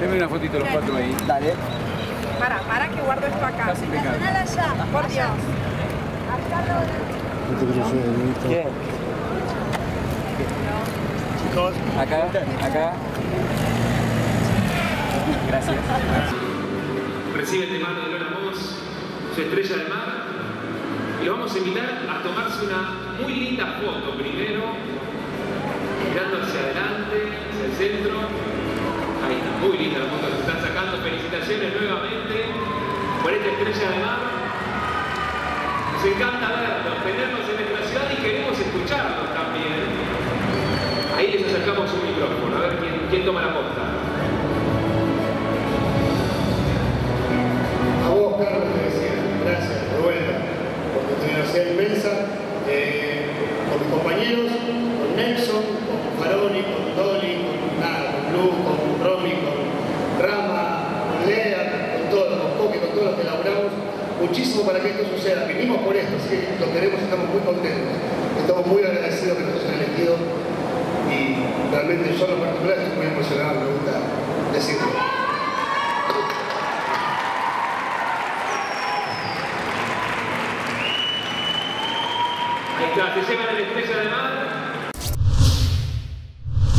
Deme una fotito los cuatro ahí. Dale. Para, para que guardo esto acá. Casi impecable. Por Dios. ¿Qué? Chicos, acá, acá. Gracias. Recibe de mano de Lola Moss su estrella de mar y lo vamos a invitar a tomarse una muy linda foto primero, mirando hacia adelante, hacia el centro. Ahí está, muy linda la foto que se están sacando. Felicitaciones nuevamente por esta estrella de mar. Nos encanta verlos, tenerlos en nuestra ciudad y queremos escucharlos también. Ahí les acercamos un micrófono, a ver quién, quién toma la posta. Muchísimo para que esto suceda. Vinimos por esto, así que lo queremos y estamos muy contentos. Estamos muy agradecidos que nos hayan elegido y realmente yo en lo particular estoy muy emocionado, me gusta decirlo. Ahí está, se